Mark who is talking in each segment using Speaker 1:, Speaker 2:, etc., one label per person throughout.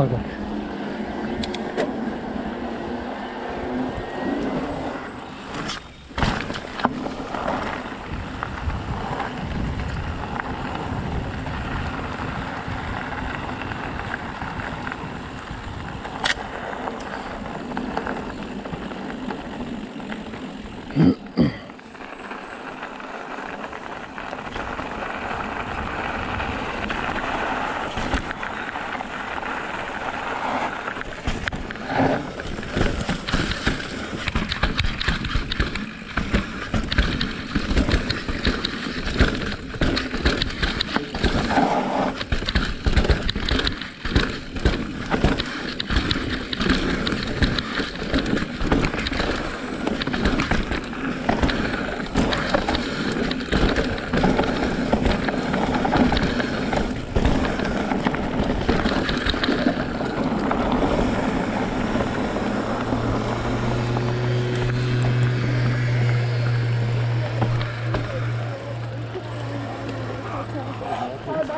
Speaker 1: 아이고. Mm-hmm.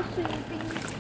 Speaker 2: 士冰。